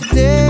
We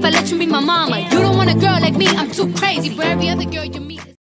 if I let you be my mama. You don't want a girl like me, I'm too crazy. For every other girl you meet.